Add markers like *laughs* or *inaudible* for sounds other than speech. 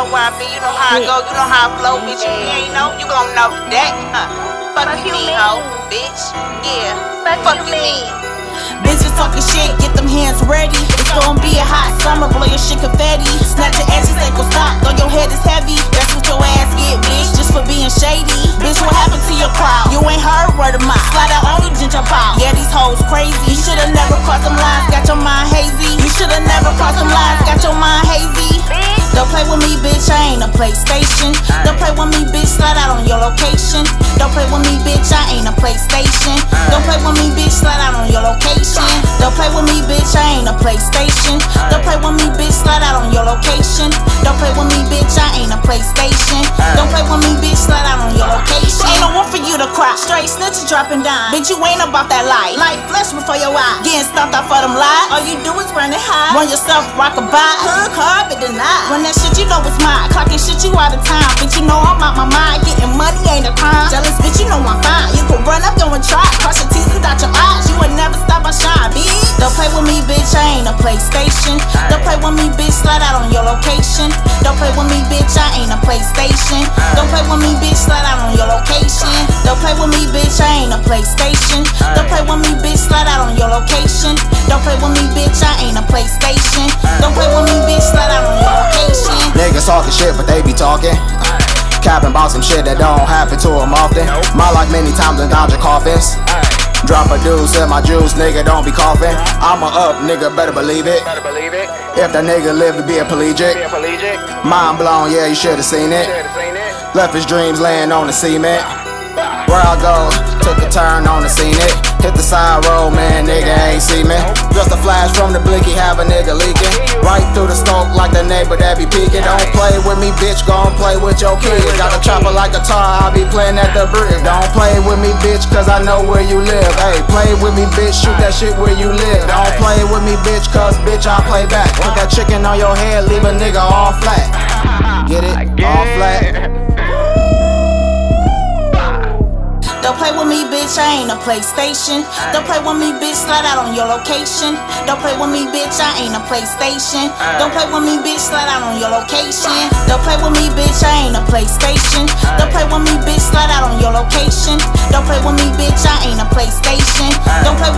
know where I be, you know how I go, you know how I flow, bitch. If you ain't know, you gon' know that. Huh. Fuck, you mean, hoe, bitch. Yeah. Fuck, you mean. Bitches talking shit, get them hands ready. It's gonna PlayStation. Don't play with me, bitch, slide out on your location. Don't play with me, bitch, I ain't a PlayStation. Don't play with me, bitch, slide out on your location. Don't play with me, bitch, I ain't a PlayStation. Don't play with me, bitch, slide out on your location. Ain't no one for you to cry. Straight snitches dropping down. Bitch, you ain't about that life. Light flesh before your eye. Getting stumped out for them lies. All you do is run it high. Run yourself, rock a bye. Hook hard, but deny. Run that shit, you know it's mine. Clocking shit, you out of time. Bitch, you know I'm out my mind. Getting money ain't a crime. Jealous, bitch, you know I'm fine. Play with me, bitch, I ain't a PlayStation. Don't play with me, bitch, slide out on your location. Don't play with me, bitch, I ain't a PlayStation. Don't play with me, bitch, slide out on your location. Don't play with me, bitch, I ain't a PlayStation. Don't play with me, bitch, slide out on your location. Niggas talking shit, but they be talking. Capping about some shit that don't happen to them often. My like many times in coffins. Drop a deuce in my juice, nigga, don't be coughing. I'm a up, nigga, better believe it. Better believe it. If that nigga live to be a collegiate. Be a. Mind blown, yeah, you should've seen it. Should've seen it. Left his dreams laying on the cement. Where I go, took a turn on the scene it. Hit the side road, man, nigga ain't see me. Just a flash from the blinky, have a nigga leaking. Right through the smoke like the neighbor that be peeking. Don't play with me, bitch, gon' play with your kids. Got a chopper like a tar, I be playing at the bridge. Don't play with me, bitch, cause I know where you live. Hey, play with me, bitch, shoot that shit where you live. Don't play with me, bitch, cause bitch, I play back. Put that chicken on your head, leave a nigga all flat. *laughs* Get it? All flat. Don't play with me, bitch, I ain't a PlayStation. Don't play with me, bitch, slide out on your location. Don't play with me, bitch, I ain't a PlayStation. Don't play with me, bitch, slide out on your location. Don't play with me, bitch, I ain't a PlayStation. Don't play with me, bitch, slide out on your location. Don't play with me, bitch, I ain't a PlayStation. Don't play